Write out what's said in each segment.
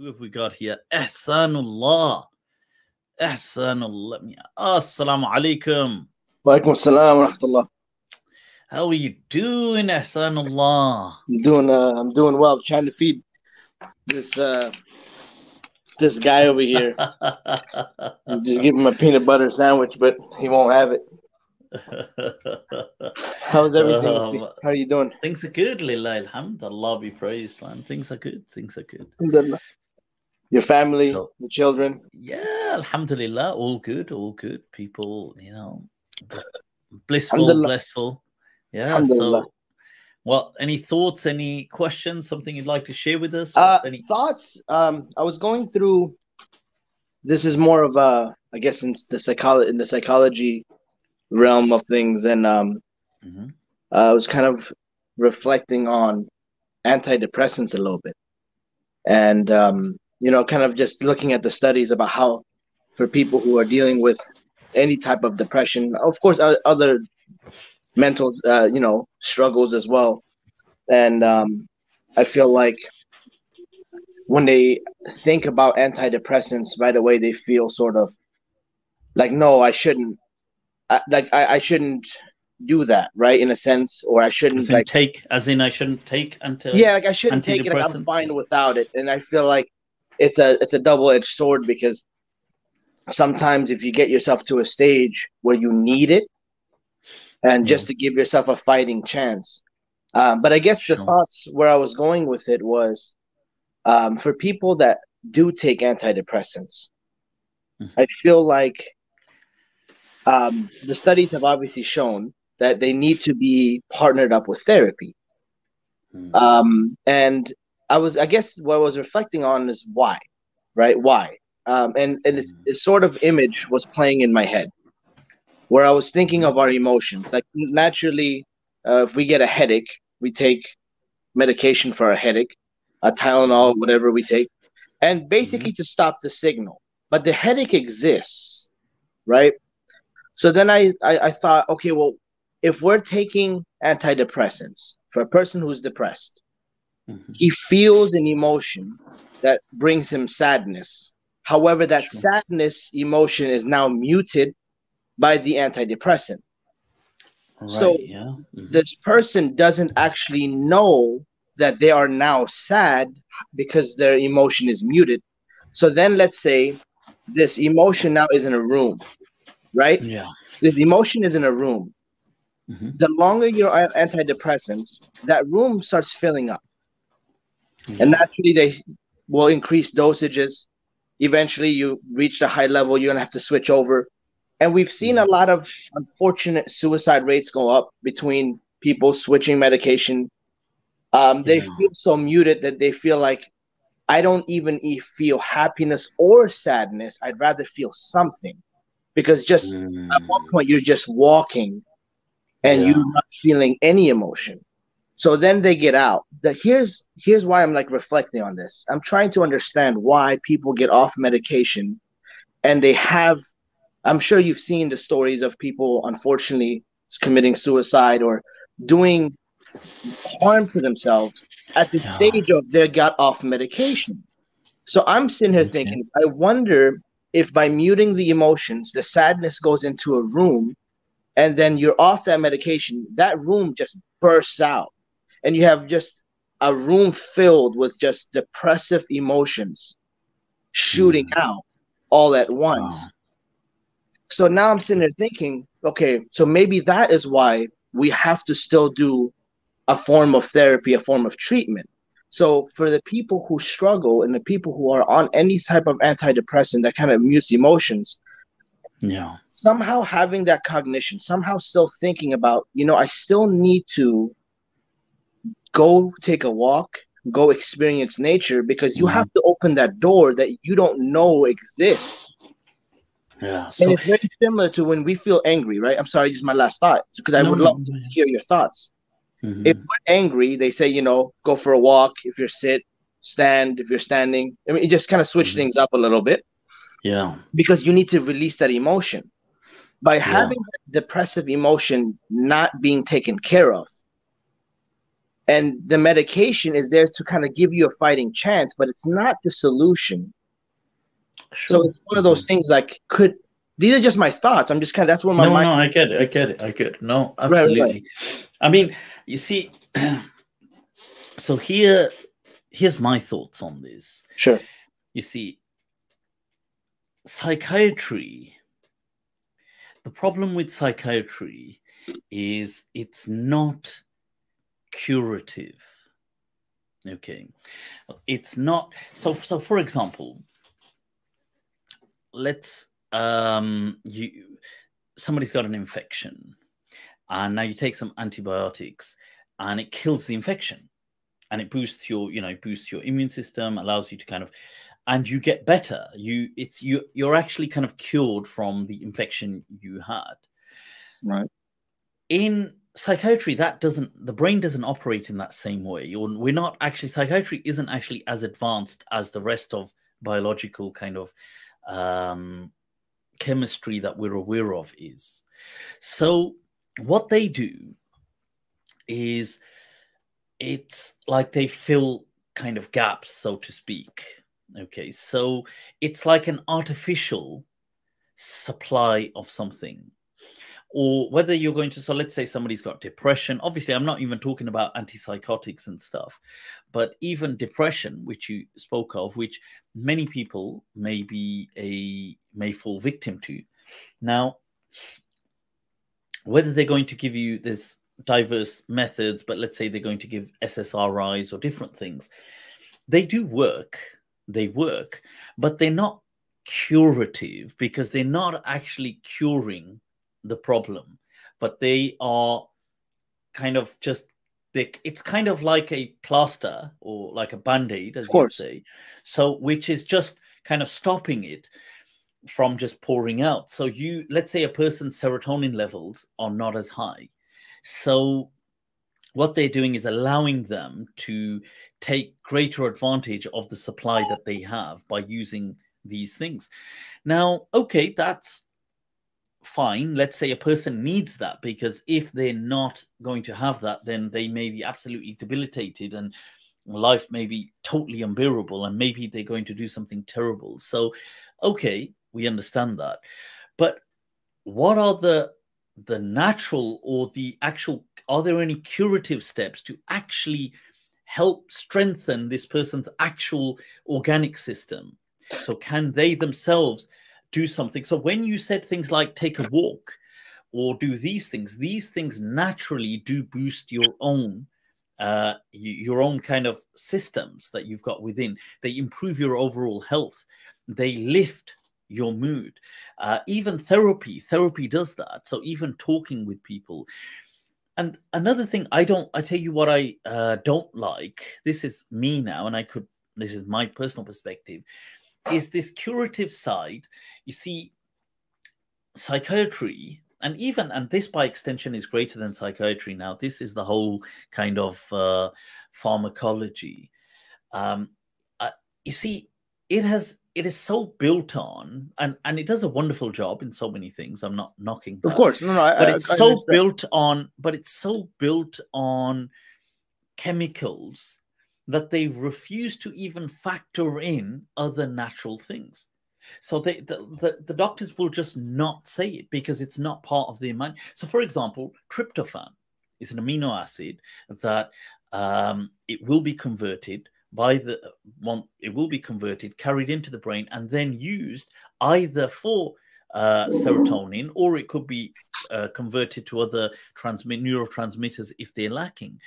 Who have we got here? Ehssanullah. Ehssanullah. Assalamu alaikum. Walaikum assalam wa rahmatullah. How are you doing, Ehssanullah? I'm doing uh, I'm doing well. trying to feed this uh this guy over here. I'm just give him a peanut butter sandwich, but he won't have it. How's everything? Um, How are you doing? Things are good, Lillah. Alhamdulillah be praised, man. Things are good. Things are good. Your family, so, the children? Yeah, Alhamdulillah. All good, all good. People, you know, blissful, blissful. Yeah. So, well, any thoughts, any questions, something you'd like to share with us? Uh, any... Thoughts? Um, I was going through. This is more of a, I guess, in the psychology in the psychology realm of things, and um, mm-hmm. I was kind of reflecting on antidepressants a little bit, and um, you know, kind of just looking at the studies about how, for people who are dealing with any type of depression, of course, other mental, uh, you know, struggles as well, and um, I feel like when they think about antidepressants right away, they feel sort of like, no, I shouldn't I, like I, I shouldn't do that, right? In a sense, or I shouldn't like take, as in I shouldn't take until yeah, like I shouldn't take it. Like I'm fine without it, and I feel like it's a it's a double edged sword because sometimes if you get yourself to a stage where you need it, and just to give yourself a fighting chance. Um, but I guess sure. the thoughts where I was going with it was um, for people that do take antidepressants, mm-hmm. I feel like um, the studies have obviously shown that they need to be partnered up with therapy. Hmm. Um, and I was, I guess, what I was reflecting on is why, right? Why? Um, and and this, hmm. this sort of image was playing in my head, where I was thinking of our emotions. Like naturally, uh, if we get a headache, we take medication for a headache, a Tylenol, whatever we take, and basically mm-hmm. to stop the signal. But the headache exists, right? So then I, I, I thought, okay, well, if we're taking antidepressants for a person who's depressed, mm-hmm. he feels an emotion that brings him sadness. However, that sure. sadness emotion is now muted by the antidepressant. Right, so yeah. mm-hmm. this person doesn't actually know that they are now sad because their emotion is muted. So then let's say this emotion now is in a room right? Yeah. This emotion is in a room. Mm-hmm. The longer you're on antidepressants, that room starts filling up. Mm-hmm. And naturally, they will increase dosages. Eventually, you reach a high level, you're going to have to switch over. And we've seen a lot of unfortunate suicide rates go up between people switching medication. Um, they yeah. feel so muted that they feel like I don't even feel happiness or sadness. I'd rather feel something because just mm. at one point you're just walking and yeah. you're not feeling any emotion so then they get out the here's here's why i'm like reflecting on this i'm trying to understand why people get off medication and they have i'm sure you've seen the stories of people unfortunately committing suicide or doing harm to themselves at the yeah. stage of their got off medication so i'm sitting here okay. thinking i wonder if by muting the emotions, the sadness goes into a room and then you're off that medication, that room just bursts out and you have just a room filled with just depressive emotions shooting mm. out all at once. Wow. So now I'm sitting there thinking, okay, so maybe that is why we have to still do a form of therapy, a form of treatment. So for the people who struggle and the people who are on any type of antidepressant that kind of mutes emotions, yeah, somehow having that cognition, somehow still thinking about, you know, I still need to go take a walk, go experience nature because you mm-hmm. have to open that door that you don't know exists. Yeah, so- and it's very similar to when we feel angry, right? I'm sorry, this is my last thought because I no, would love no, to hear your thoughts Mm-hmm. If we're angry, they say, you know, go for a walk. If you're sit, stand. If you're standing, I mean, you just kind of switch mm-hmm. things up a little bit. Yeah. Because you need to release that emotion. By yeah. having that depressive emotion not being taken care of, and the medication is there to kind of give you a fighting chance, but it's not the solution. Sure. So it's one of those things like could these are just my thoughts. I'm just kind of that's what my no, mind. No, I get it. I get it. I get it. No, absolutely. Right, right. I mean, you see, so here, here's my thoughts on this. Sure. You see, psychiatry. The problem with psychiatry is it's not curative. Okay, it's not so. So, for example, let's um, you somebody's got an infection, and now you take some antibiotics, and it kills the infection, and it boosts your you know boosts your immune system, allows you to kind of, and you get better. You it's you you're actually kind of cured from the infection you had. Right. In psychiatry that doesn't the brain doesn't operate in that same way we're not actually psychiatry isn't actually as advanced as the rest of biological kind of um, chemistry that we're aware of is. So, what they do is it's like they fill kind of gaps, so to speak. Okay, so it's like an artificial supply of something or whether you're going to so let's say somebody's got depression. Obviously i'm not even talking about antipsychotics and stuff but even depression which you spoke of which many people may be a may fall victim to. Now whether they're going to give you this diverse methods but let's say they're going to give ssris or different things they do work. They work but they're not curative because they're not actually curing the problem, but they are kind of just they, it's kind of like a plaster or like a band-aid as you say. So which is just kind of stopping it from just pouring out. So you let's say a person's serotonin levels are not as high. So what they're doing is allowing them to take greater advantage of the supply that they have by using these things. Now okay that's fine. Let's say a person needs that because if they're not going to have that, then they may be absolutely debilitated and life may be totally unbearable and maybe they're going to do something terrible. So, okay, we understand that. But what are the the natural or the actual are there any curative steps to actually help strengthen this person's actual organic system so can they themselves do something. So when you said things like take a walk or do these things, these things naturally do boost your own uh, your own kind of systems that you've got within. They improve your overall health. They lift your mood. Uh, even therapy, therapy does that. So even talking with people. And another thing, I don't. I tell you what, I uh, don't like. This is me now, and I could. This is my personal perspective is this curative side. You see, psychiatry, and even, and this by extension is greater than psychiatry now, this is the whole kind of uh, pharmacology. Um, uh, you see, it has it is so built on and and it does a wonderful job in so many things i'm not knocking that. of course no, no I, but it's I, so built on but it's so built on chemicals that they refuse to even factor in other natural things. So they, the, the, the, doctors will just not say it because it's not part of the mind. So, for example, tryptophan is an amino acid that um, it will be converted by the one, it will be converted, carried into the brain, and then used either for uh, serotonin or it could be uh, converted to other transmit neurotransmitters if they're lacking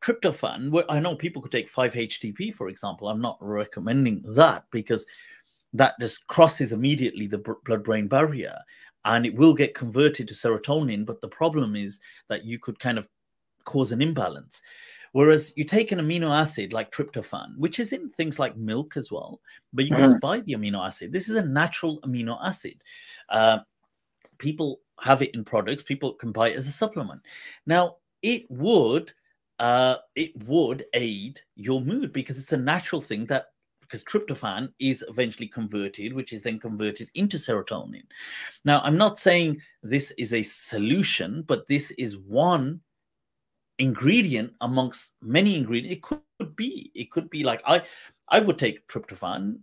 tryptophan, I know people could take 5-HTP, for example. I'm not recommending that because that just crosses immediately the blood-brain barrier and it will get converted to serotonin. But the problem is that you could kind of cause an imbalance. Whereas you take an amino acid like tryptophan, which is in things like milk as well, but you can mm. just buy the amino acid. This is a natural amino acid. Uh, people have it in products, people can buy it as a supplement. Now, it would uh, it would aid your mood because it's a natural thing that because tryptophan is eventually converted, which is then converted into serotonin. Now, I'm not saying this is a solution, but this is one ingredient amongst many ingredients. It could be. It could be like I I would take tryptophan.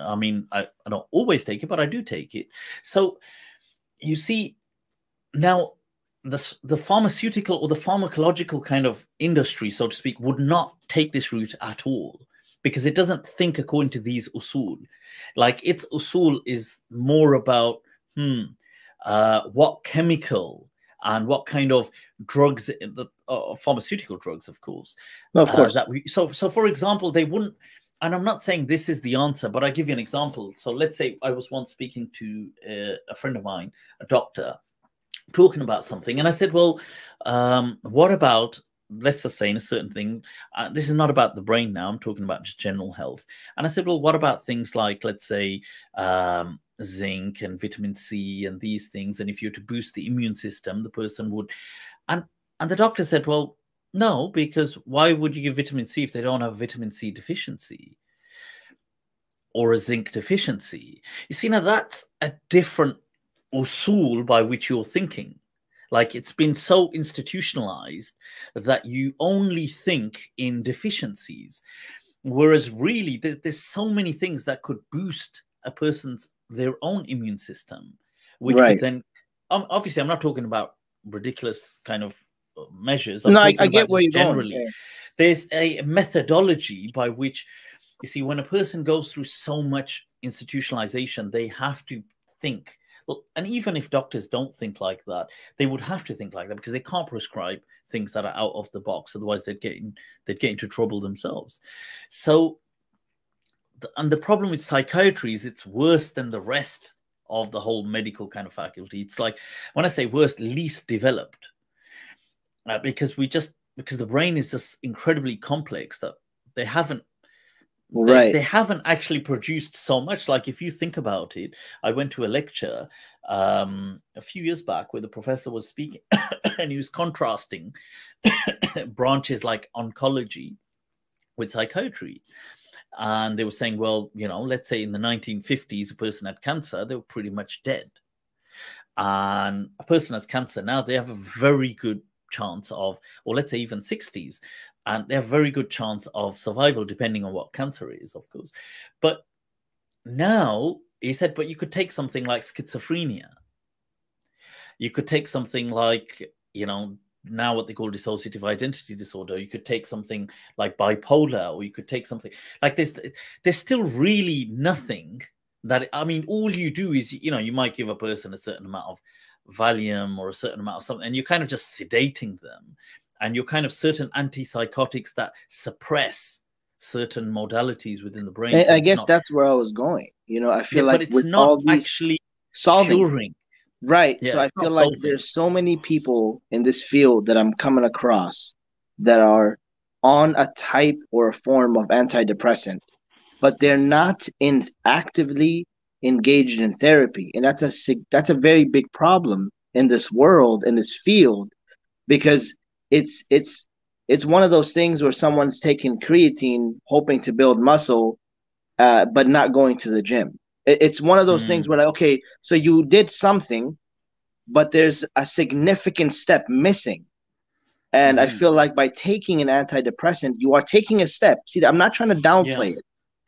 I mean, I, I don't always take it, but I do take it. So you see, now the, the pharmaceutical or the pharmacological kind of industry, so to speak, would not take this route at all because it doesn't think according to these usul. Like its usul is more about hmm, uh, what chemical and what kind of drugs, the uh, pharmaceutical drugs, of course. No, of uh, course. that we, so, so for example, they wouldn't. And I'm not saying this is the answer, but I give you an example. So let's say I was once speaking to uh, a friend of mine, a doctor, talking about something, and I said, "Well, um, what about let's just say in a certain thing uh, this is not about the brain now i'm talking about just general health. And i said well what about things like let's say um, zinc and vitamin c and these things and if you're to boost the immune system the person would and and the doctor said well no because why would you give vitamin c if they don't have vitamin c deficiency or a zinc deficiency? You see now that's a different usul by which you're thinking. Like it's been so institutionalized that you only think in deficiencies. Whereas really, there's, there's so many things that could boost a person's their own immune system, which right. then, um, obviously, I'm not talking about ridiculous kind of uh, measures. I'm no, I, I get where you're generally. going. Yeah. There's a methodology by which, you see, when a person goes through so much institutionalization, they have to think and even if doctors don't think like that, they would have to think like that because they can't prescribe things that are out of the box. Otherwise, they'd get in, they'd get into trouble themselves. So, and the problem with psychiatry is it's worse than the rest of the whole medical kind of faculty. It's like when I say worst, least developed, uh, because we just because the brain is just incredibly complex that they haven't right. they, they, haven't actually produced so much. Like if you think about it i went to a lecture um, a few years back where the professor was speaking and he was contrasting branches like oncology with psychiatry. And they were saying well you know let's say in the 1950s a person had cancer they were pretty much dead. And a person has cancer now they have a very good chance of, or let's say even 60s, and they have very good chance of survival depending on what cancer is, of course. But now he said, but you could take something like schizophrenia. You could take something like, you know, now what they call dissociative identity disorder. You could take something like bipolar, or you could take something like this. There's still really nothing that I mean, all you do is, you know, you might give a person a certain amount of Valium or a certain amount of something, and you're kind of just sedating them, and you're kind of certain antipsychotics that suppress certain modalities within the brain. I, so I guess not... that's where I was going. You know, I feel yeah, like but it's not actually solving. Curing. Right. Yeah, so I feel like solving. there's so many people in this field that I'm coming across that are on a type or a form of antidepressant, but they're not in actively engaged in therapy and that's a that's a very big problem in this world in this field because it's it's it's one of those things where someone's taking creatine hoping to build muscle uh, but not going to the gym it, it's one of those mm. things where like okay so you did something but there's a significant step missing and mm. i feel like by taking an antidepressant you are taking a step see i'm not trying to downplay yeah. it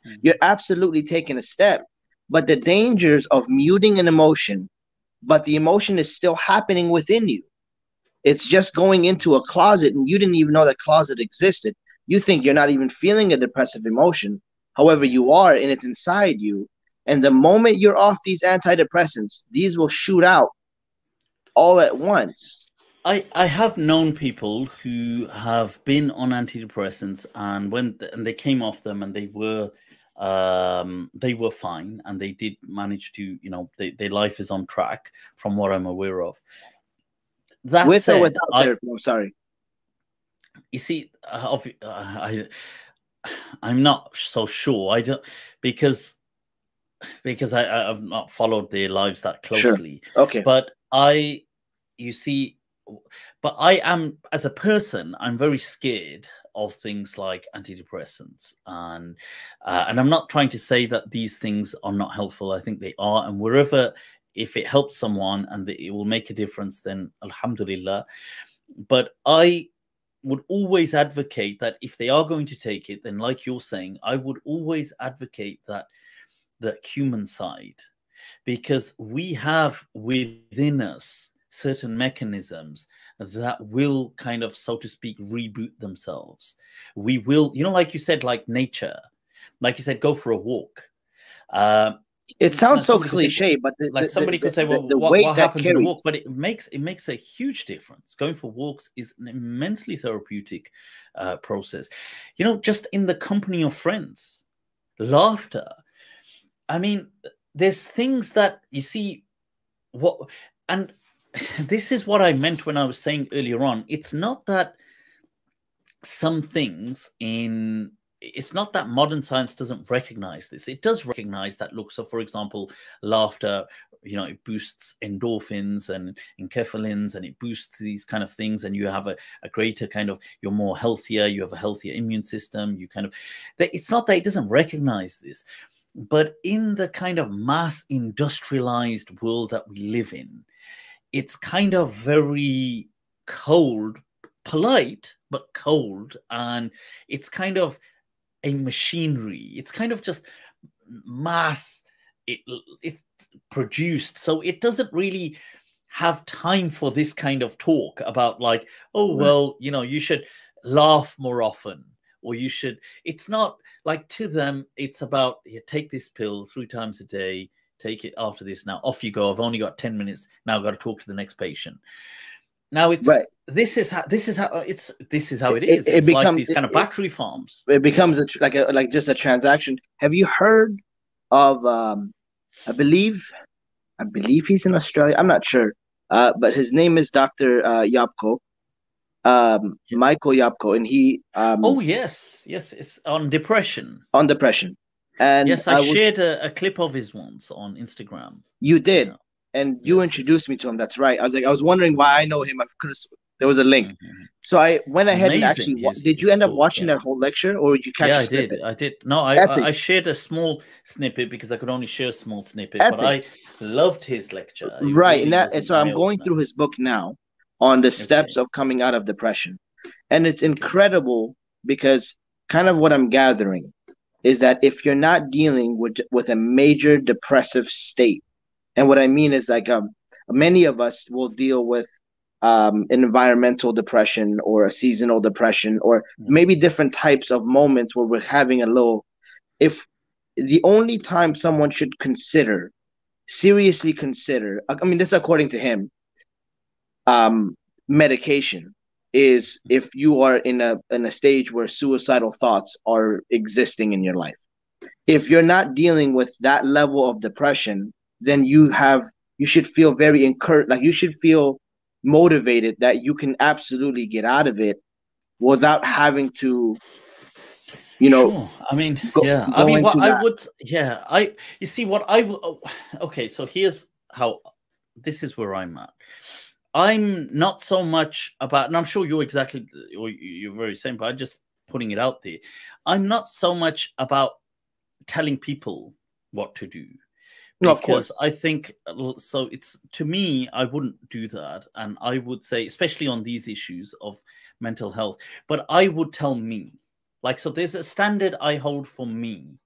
mm. you're absolutely taking a step but the dangers of muting an emotion, but the emotion is still happening within you. It's just going into a closet and you didn't even know that closet existed. You think you're not even feeling a depressive emotion. However, you are, and it's inside you. And the moment you're off these antidepressants, these will shoot out all at once. I, I have known people who have been on antidepressants and when and they came off them and they were um, they were fine and they did manage to, you know, they, their life is on track from what I'm aware of. That With or without I, therapy? I'm sorry. You see, uh, uh, I, I'm not so sure. I don't because because I, I've not followed their lives that closely. Sure. Okay, but I, you see, but I am as a person, I'm very scared of things like antidepressants and uh, and i'm not trying to say that these things are not helpful i think they are and wherever if it helps someone and it will make a difference then alhamdulillah but i would always advocate that if they are going to take it, then like you're saying, I would always advocate that the human side, because we have within us certain mechanisms that will kind of, so to speak, reboot themselves. We will, you know, like you said, like nature, like you said, go for a walk. Uh, it sounds so cliche, but the, like somebody the, could say, "Well, the, what, what happens in a walk?" But it makes it makes a huge difference. Going for walks is an immensely therapeutic uh, process. You know, just in the company of friends, laughter. I mean, there's things that you see. What and this is what I meant when I was saying earlier on. It's not that some things in it's not that modern science doesn't recognize this. It does recognize that. Look, so for example, laughter, you know, it boosts endorphins and enkephalins and it boosts these kind of things. And you have a, a greater kind of, you're more healthier, you have a healthier immune system. You kind of, it's not that it doesn't recognize this, but in the kind of mass industrialized world that we live in, it's kind of very cold, polite, but cold. And it's kind of, a machinery. It's kind of just mass it, it's produced. So it doesn't really have time for this kind of talk about like, oh, well, you know, you should laugh more often or you should it's not like to them it's about you take this pill three times a day take it after this now off you go i've only got 10 minutes now i've got to talk to the next patient now it's right. this is how this is how uh, it's this is how it is. It, it, it becomes like these kind of battery farms. It becomes a, like a like just a transaction. Have you heard of? um I believe, I believe he's in Australia. I'm not sure, uh, but his name is Doctor uh, Yapko, um, Michael Yapko, and he. Um, oh yes, yes, it's on depression. On depression, and yes, I, I shared was, a, a, clip of his once on Instagram. You did. Yeah and you yes. introduced me to him. That's right. I was like, I was wondering why I know him. I could. There was a link, mm-hmm. so I went ahead Amazing. and actually. Yes, did you end up watching yeah. that whole lecture, or did you catch? Yeah, I did. I did. No, I, I, I shared a small snippet because I could only share a small snippet, Epic. but I loved his lecture. It right, really and that, and so I'm going through his book now on the steps okay. of coming out of depression, and it's incredible because kind of what I'm gathering is that if you're not dealing with with a major depressive state and what I mean is like um, many of us will deal with um, an environmental depression or a seasonal depression or maybe different types of moments where we're having a little. If the only time someone should consider, seriously consider, I mean, this according to him, um, medication is mm-hmm. if you are in a in a stage where suicidal thoughts are existing in your life. If you're not dealing with that level of depression, then you have you should feel very encouraged like you should feel motivated that you can absolutely get out of it without having to you know sure. i mean go, yeah. Go i mean what i would yeah i you see what i oh, okay so here's how this is where i'm at. I'm not so much about and i'm sure you're exactly or you're very same but i'm just putting it out there. I'm not so much about telling people what to do no, of course. I think uh, so. It's to me, I wouldn't do that, and I would say, especially on these issues of mental health, but I would tell me, like, so there's a standard I hold for me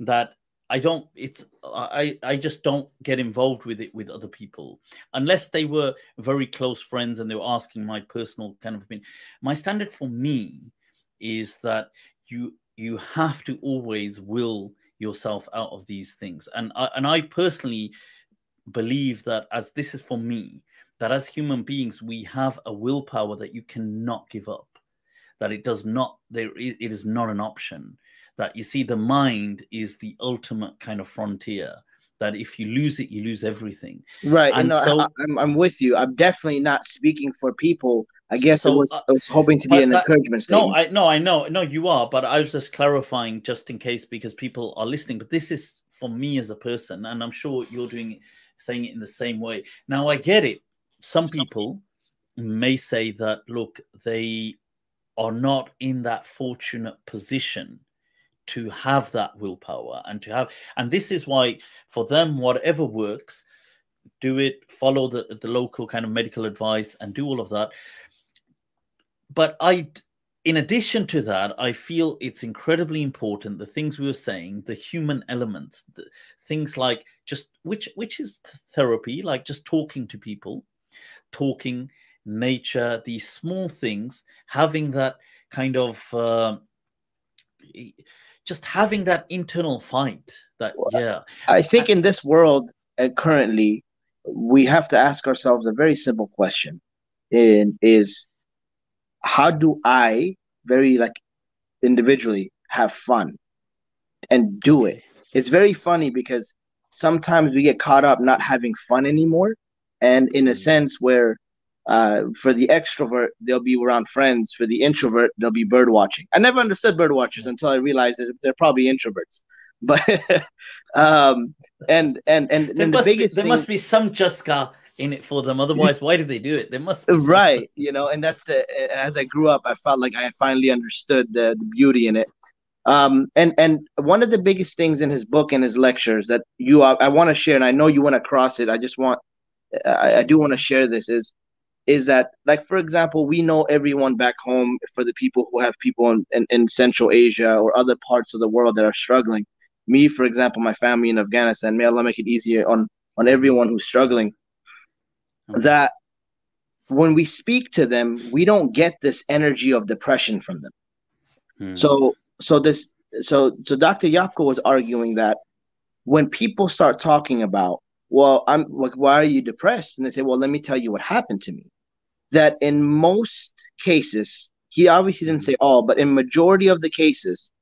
that I don't. It's I I just don't get involved with it with other people unless they were very close friends and they were asking my personal kind of opinion. My standard for me is that you you have to always will yourself out of these things. And I, and I personally believe that as this is for me, that as human beings we have a willpower that you cannot give up. That it does not there it is not an option. That you see the mind is the ultimate kind of frontier that if you lose it, you lose everything. Right. And no, uh, so, I, I'm, I'm with you. I'm definitely not speaking for people. I guess so, I, was, uh, I was hoping to be an that, encouragement statement. No, I no, I know, no, you are, but I was just clarifying just in case because people are listening. But this is for me as a person, and I'm sure you're doing saying it in the same way. Now I get it. Some people may say that look, they are not in that fortunate position to have that willpower and to have and this is why for them whatever works do it follow the, the local kind of medical advice and do all of that but I, in addition to that, I feel it's incredibly important the things we were saying, the human elements, the things like just which which is therapy, like just talking to people, talking, nature, these small things, having that kind of uh, just having that internal fight. That yeah, I think in this world uh, currently, we have to ask ourselves a very simple question: in is how do I very like individually have fun and do it? It's very funny because sometimes we get caught up not having fun anymore, and in a mm. sense where uh, for the extrovert, they'll be around friends. For the introvert, they'll be bird watching. I never understood bird watchers until I realized that they're probably introverts. But um, and and and, there, and the biggest be, there thing, must be some Juska in it for them. Otherwise, why did they do it? They must be right. You know, and that's the as I grew up, I felt like I finally understood the, the beauty in it. Um, and and one of the biggest things in his book and his lectures that you I, I want to share, and I know you want to cross it. I just want I, I do want to share this is is that like for example we know everyone back home for the people who have people in, in, in, central asia or other parts of the world that are struggling me for example my family in afghanistan may allah make it easier on on everyone who's struggling okay. that when we speak to them we don't get this energy of depression from them. Hmm. so so this so so dr yapko was arguing that when people start talking about well i'm like why are you depressed? And they say well let me tell you what happened to me. That in most cases, he obviously didn't say all, but in majority of the cases,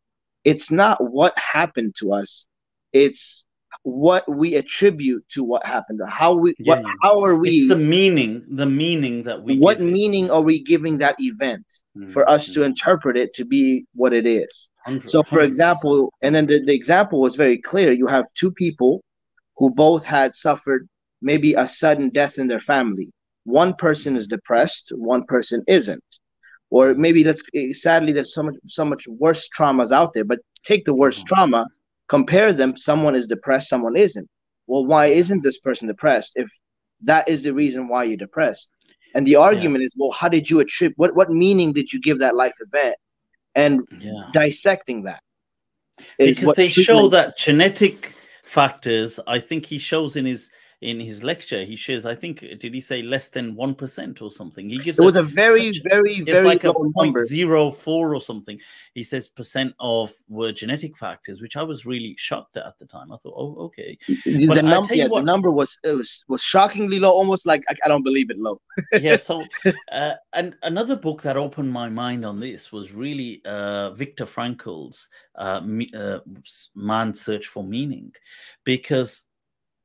it's not what happened to us, it's what we attribute to what happened how we yeah, what how are we it's the meaning the meaning that we what meaning it. are we giving that event mm-hmm. for us to interpret it to be what it is so for example and then the, the example was very clear you have two people who both had suffered maybe a sudden death in their family one person is depressed, one person isn't. Or maybe that's sadly there's so much so much worse traumas out there. But take the worst mm-hmm. trauma, compare them. Someone is depressed, someone isn't. Well, why isn't this person depressed if that is the reason why you're depressed? And the argument yeah. is, well, how did you attribute what what meaning did you give that life event? And yeah. dissecting that because they show that genetic factors. I think he shows in his in his lecture he shares i think did he say less than 1% or something? He gives it was a, a very such, very very like a point zero four or something. He says percent of were genetic factors which i was really shocked at at the time. I thought oh okay. The, the, num- yeah, what, the number was it was was shockingly low almost like i, I don't believe it low. Yeah so uh, and another book that opened my mind on this was really uh, viktor frankl's uh, uh, man's search for meaning because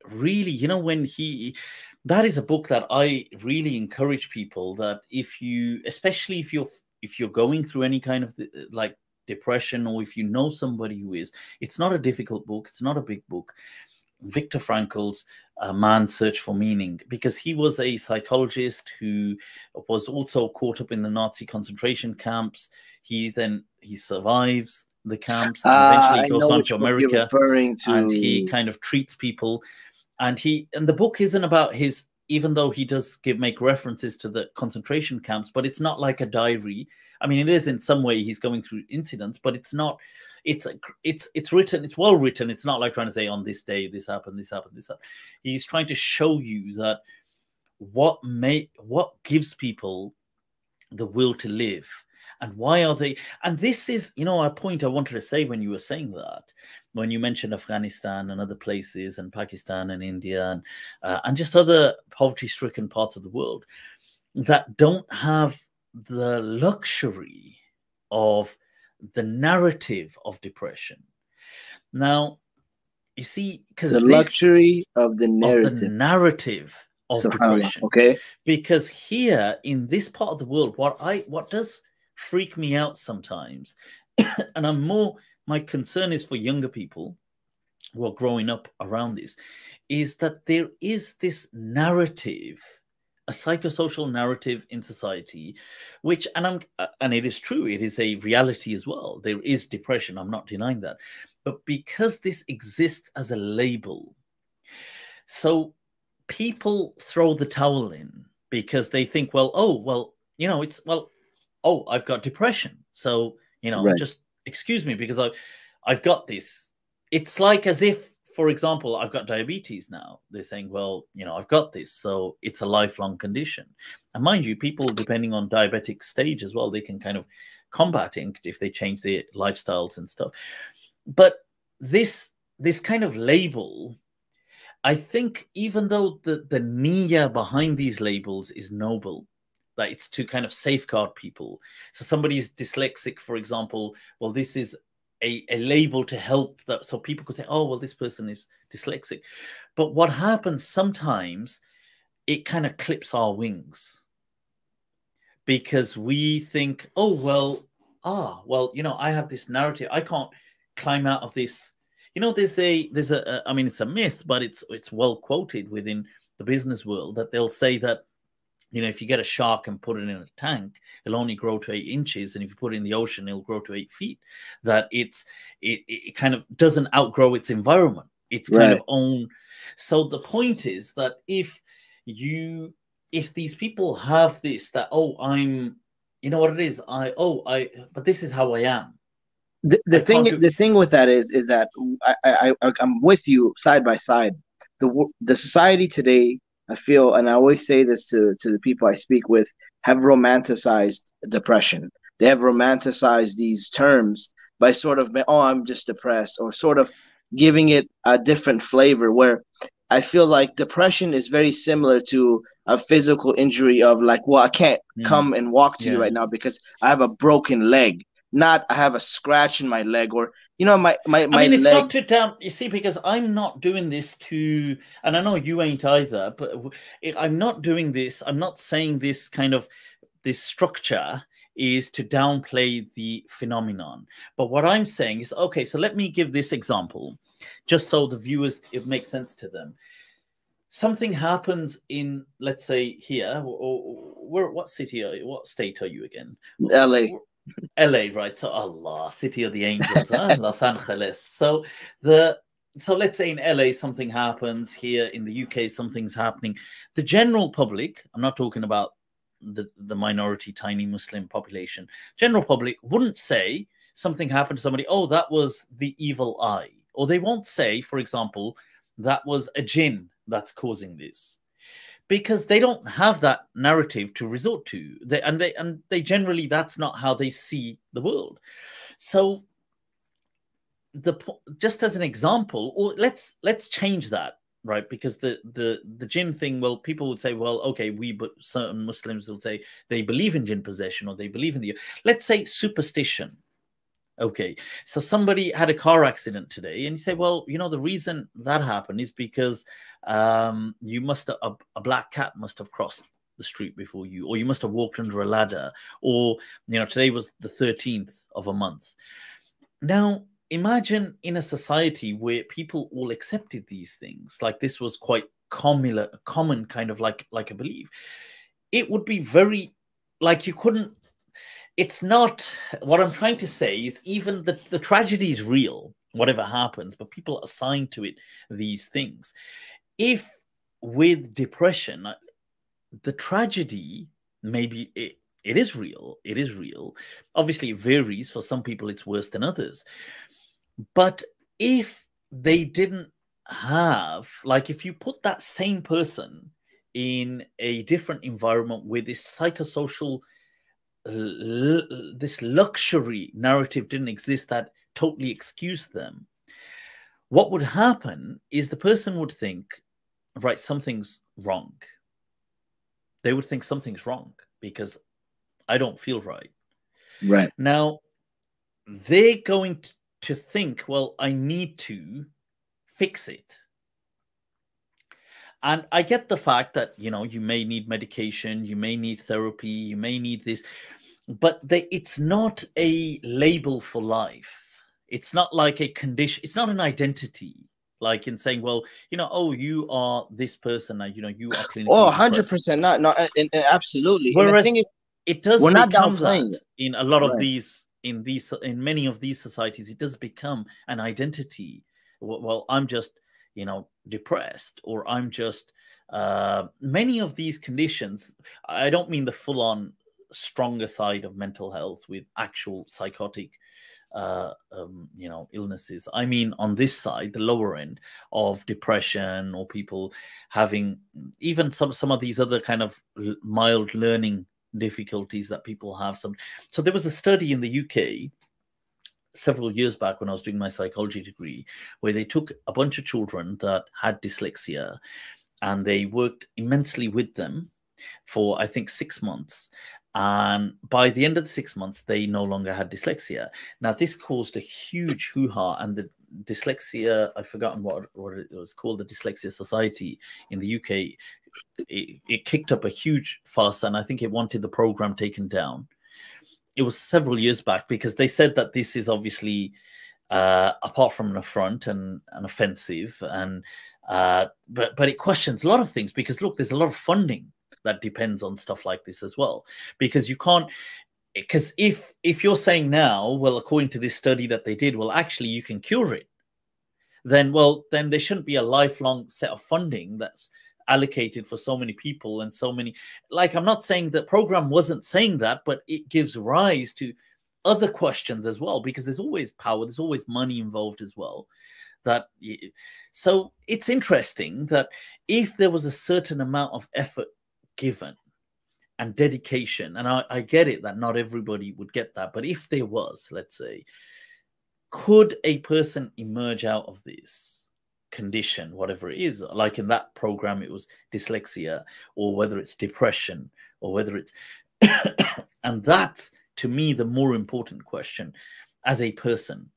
really, you know, when he that is a book that I really encourage people that if you, especially if you're if you're going through any kind of like depression or if you know somebody who is, it's not a difficult book. It's not a big book. Viktor Frankl's uh, Man's Search for Meaning, because he was a psychologist who was also caught up in the Nazi concentration camps. He then he survives the camps and uh, eventually goes on to America, to... and he kind of treats people and he and the book isn't about his even though he does give make references to the concentration camps but it's not like a diary. I mean it is in some way he's going through incidents but it's not it's it's it's written it's well written. It's not like trying to say on this day this happened this happened this happened. He's trying to show you that what may what gives people the will to live and why are they and this is you know a point i wanted to say when you were saying that when you mentioned afghanistan and other places and pakistan and india and uh, and just other poverty stricken parts of the world that don't have the luxury of the narrative of depression. Now you see because the luxury of the narrative of the narrative. of depression. okay. Because here in this part of the world what i what does freak me out sometimes. and I'm more, my concern is for younger people who are growing up around this, is that there is this narrative, a psychosocial narrative in society, which, and I'm, and it is true, it is a reality as well. There is depression, I'm not denying that. But because this exists as a label, so people throw the towel in because they think, well, oh, well, you know, it's, well, oh, I've got depression. So, you know, right. just excuse me because I've I've got this. It's like as if, for example, I've got diabetes now. They're saying, well, you know, I've got this. So it's a lifelong condition. And mind you, people, depending on diabetic stage as well, they can kind of combat it if they change their lifestyles and stuff. But this this kind of label I think even though the the niya behind these labels is noble, that it's to kind of safeguard people. So somebody's dyslexic, for example, well, this is a, a label to help that so people could say, oh, well, this person is dyslexic. But what happens sometimes, it kind of clips our wings because we think, oh, well, ah, well, you know, I have this narrative. I can't climb out of this you know there's a there's a, a I mean it's a myth but it's it's well quoted within the business world that they'll say that you know if you get a shark and put it in a tank it'll only grow to eight inches and if you put it in the ocean it'll grow to eight feet that it's it, it kind of doesn't outgrow its environment. It's kind right. of own so the point is that if you if these people have this that oh i'm you know what it is? I oh i but this is how i am. The, the thing do... the thing with that is is that I, I, I i'm with you side by side. The the society today i feel and i always say this to to the people i speak with have romanticized depression they have romanticized these terms by sort of oh i'm just depressed or sort of giving it a different flavor where i feel like depression is very similar to a physical injury of like well i can't mm. come and walk to yeah. you right now because i have a broken leg not I have a scratch in my leg or you know my my my I mean, it's leg. not to down. You see, because I'm not doing this to, and I know you ain't either. But I'm not doing this. I'm not saying this kind of this structure is to downplay the phenomenon. But what I'm saying is, okay, so let me give this example, just so the viewers it makes sense to them. Something happens in, let's say, here, or, or where, what city are you, what state are you again? LA. LA, right? So Allah, city of the angels, huh? Los Angeles. So the so let's say in LA something happens, here in the UK something's happening. The general public, I'm not talking about the, the minority tiny Muslim population, general public wouldn't say something happened to somebody, oh, that was the evil eye. Or they won't say, for example, that was a jinn that's causing this because they don't have that narrative to resort to. They, and they and they generally that's not how they see the world. So the just as an example or let's let's change that right? Because the the the jinn thing well people would say well okay we but certain muslims will say they believe in jinn possession or they believe in the let's say superstition Okay, so somebody had a car accident today, and you say, well, you know, the reason that happened is because um, you must a, a black cat must have crossed the street before you, or you must have walked under a ladder, or you know, today was the 13th of a month. Now, imagine in a society where people all accepted these things, like this was quite common, common kind of like like a belief. It would be very like you couldn't it's not what I'm trying to say is even the, the tragedy is real, whatever happens, but people assign to it these things. If with depression, uh, the tragedy maybe it, it is real, it is real. Obviously, it varies. For some people, it's worse than others. But if they didn't have, like, if you put that same person in a different environment with this psychosocial Uh, uh, uh, this luxury narrative didn't exist that totally excused them, what would happen is the person would think, right, something's wrong. They would think something's wrong because I don't feel right. Right. Now, they're going to think, well, I need to fix it. And I get the fact that, you know, you may need medication, you may need therapy, you may need this, but they, it's not a label for life. It's not like a condition, it's not an identity. Like in saying, well, you know, oh, you are this person, you know, you are clinically. Oh, 100%. Not, not, absolutely. Whereas it, it does we're not that in a lot of these, in these, in many of these societies, it does become an identity. Well, I'm just you know, depressed or I'm just uh, many of these conditions. I don't mean the full on stronger side of mental health with actual psychotic uh, um, you know illnesses i mean on this side the lower end of depression or people having even some some of these other kind of mild learning difficulties that people have some so there was a study in the uk several years back when i was doing my psychology degree where they took a bunch of children that had dyslexia and they worked immensely with them for i think six months and by the end of the six months, they no longer had dyslexia. Now, this caused a huge hoo ha, and the dyslexia, I've forgotten what, what it was called, the Dyslexia Society in the UK, it, it kicked up a huge fuss, and I think it wanted the program taken down. It was several years back because they said that this is obviously uh, apart from an affront and an offensive, and uh, but but it questions a lot of things because look, there's a lot of funding that depends on stuff like this as well because you can't because if if you're saying now well according to this study that they did well actually you can cure it then well then there shouldn't be a lifelong set of funding that's allocated for so many people and so many like i'm not saying the program wasn't saying that but it gives rise to other questions as well because there's always power there's always money involved as well that so it's interesting that if there was a certain amount of effort given and dedication. And I, I get it that not everybody would get that. But if there was, let's say, could a person emerge out of this condition, whatever it is? Like in that program, it was dyslexia, or whether it's depression, or whether it's. and that's, to me, the more important question as a person.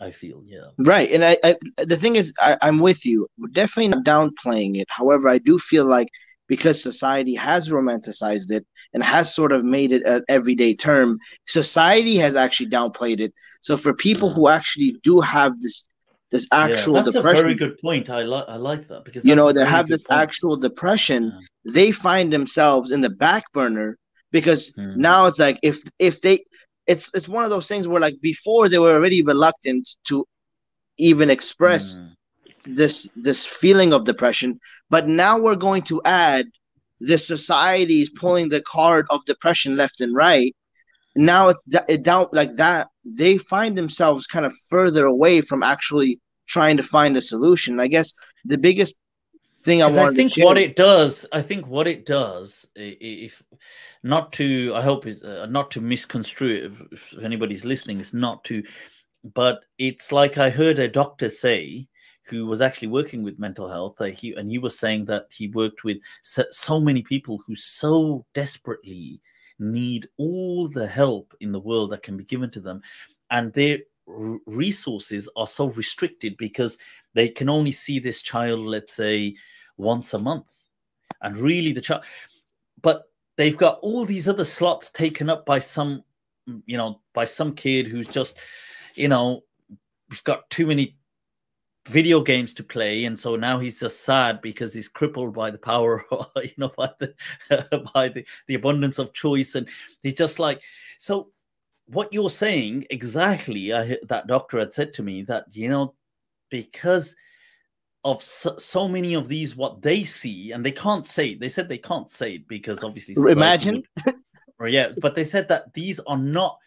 I feel, yeah. Right. And I, I the thing is, I, I'm with you. We're definitely not downplaying it. However, I do feel like because society has romanticized it and has sort of made it an everyday term, society has actually downplayed it. So for people who actually do have this this actual yeah, that's depression, a very good point. I like I like that because you know they have this point. actual depression. Yeah. They find themselves in the back burner because mm. now it's like if if they it's it's one of those things where like before they were already reluctant to even express mm this this feeling of depression but now we're going to add the society is pulling the card of depression left and right now it, it down like that they find themselves kind of further away from actually trying to find a solution i guess the biggest thing i want i think what it does i think what it does if not to i hope it, uh, not to misconstrue it if, if anybody's listening is not to but it's like i heard a doctor say who was actually working with mental health. Uh, he and he was saying that he worked with so, so many people who so desperately need all the help in the world that can be given to them, and their resources are so restricted because they can only see this child, let's say, once a month, and really the child, but they've got all these other slots taken up by some, you know, by some kid who's just, you know, got too many video games to play and so now he's just sad because he's crippled by the power you know by the by the, the abundance of choice and he's just like so what you're saying exactly I, that doctor had said to me that you know because of so, so, many of these what they see and they can't say it. they said they can't say it because obviously imagine would, or yeah but they said that these are not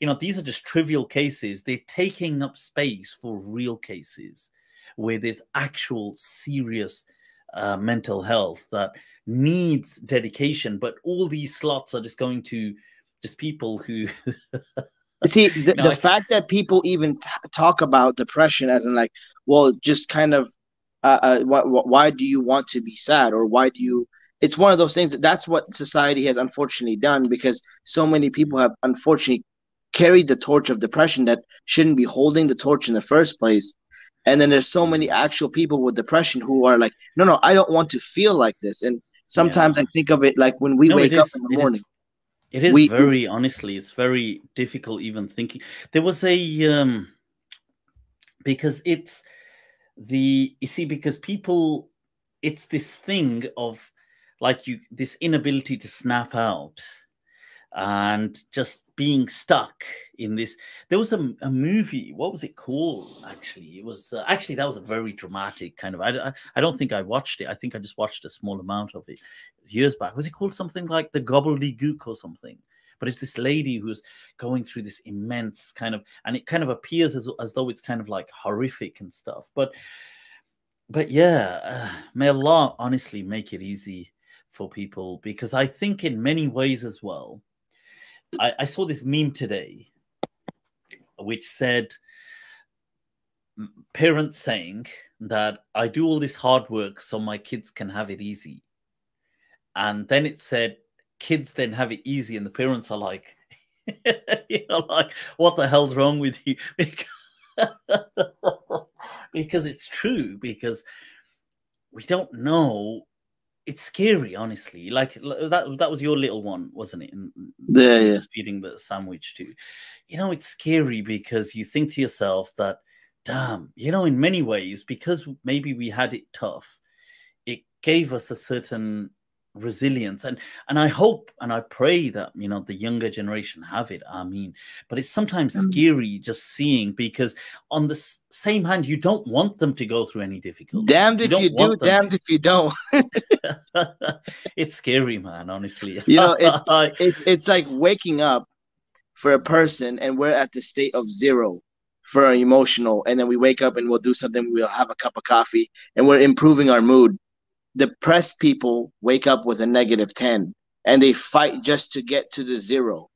you know these are just trivial cases they're taking up space for real cases where there's actual serious uh, mental health that needs dedication, but all these slots are just going to just people who. See, the, the I, fact that people even talk about depression as in like, well, just kind of, uh, uh, wh- wh- why do you want to be sad, or why do you? It's one of those things that that's what society has unfortunately done because so many people have unfortunately carried the torch of depression that shouldn't be holding the torch in the first place and then there's so many actual people with depression who are like, no, no, I don't want to feel like this. And sometimes yeah. I think of it like when we no, wake up in the morning. It is, it is we, very honestly, it's very difficult even thinking. There was a um because it's the you see because people it's this thing of like you this inability to snap out and just being stuck in this. There was a, a movie. What was it called? Actually, it was uh, actually that was a very dramatic kind of. I, I, I don't think I watched it. I think I just watched a small amount of it years back. Was it called something like the Gobbledygook or something? But it's this lady who's going through this immense kind of, and it kind of appears as as though it's kind of like horrific and stuff. But but yeah, uh, may Allah honestly make it easy for people because I think in many ways as well I, I saw this meme today which said parents saying that I do all this hard work so my kids can have it easy. And then it said kids then have it easy, and the parents are like, you know, like, what the hell's wrong with you? because it's true, because we don't know it's scary, honestly. Like that that was your little one, wasn't it? And yeah, yeah. feeding the sandwich too. You know, it's scary because you think to yourself that, damn, you know, in many ways, because maybe we had it tough, it gave us a certain resilience. And and i hope and i pray that you know the younger generation have it i mean but it's sometimes mm. scary just seeing because on the same hand you don't want them to go through any difficulty damned if you do damned to... if you don't. It's scary man honestly. You know it, it, it's like waking up for a person and we're at the state of zero for our emotional and then we wake up and we'll do something we'll have a cup of coffee and we're improving our mood depressed people wake up with a negative 10 and they fight just to get to the zero.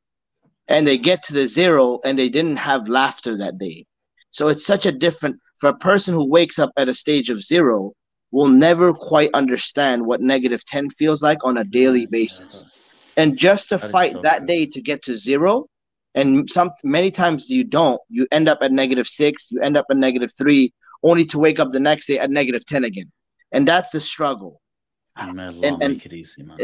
And they get to the zero and they didn't have laughter that day. So it's such a different for a person who wakes up at a stage of zero will never quite understand what negative 10 feels like on a daily basis. And just to that fight so that true. day to get to zero, and some many times you don't, you end up at negative six, you end up at negative three, only to wake up the next day at negative 10 again and that's the struggle. and, and, make it easy, man.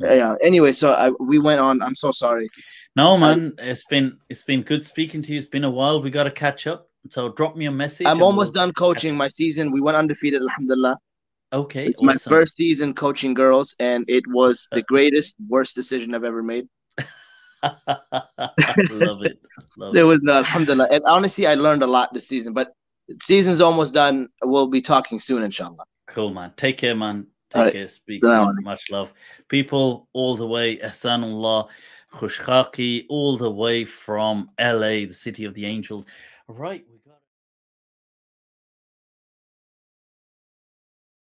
yeah. Anyway, so I, we went on. I'm so sorry. No, um, man. it's been it's been good speaking to you. It's been a while. We got to catch up. So drop me a message. I'm almost we'll done coaching my season. We went undefeated, alhamdulillah. Okay. It's awesome. my first season coaching girls, and it was the uh, greatest, worst decision I've ever made. Love it. Love it was no, alhamdulillah. And honestly, I learned a lot this season, but season's almost done. We'll be talking soon, inshallah. Cool, man. Take care, man. Take right. care. Speak soon. Much love. People all the way, Ehssanullah, Khushkhaki, all the way from LA, the city of the angels. Right.